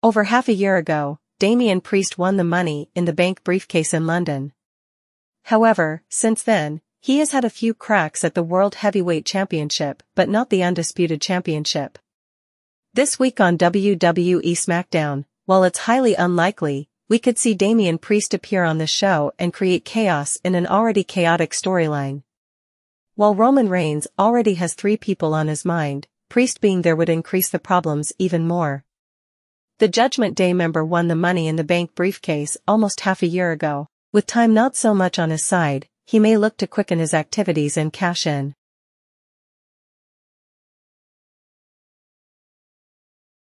Over half a year ago, Damian Priest won the Money in the Bank briefcase in London. However, since then, he has had a few cracks at the World Heavyweight Championship but not the Undisputed Championship. This week on WWE SmackDown, while it's highly unlikely, we could see Damian Priest appear on the show and create chaos in an already chaotic storyline. While Roman Reigns already has three people on his mind, Priest being there would increase the problems even more. The Judgment Day member won the Money in the Bank briefcase almost half a year ago. With time not so much on his side, he may look to quicken his activities and cash in.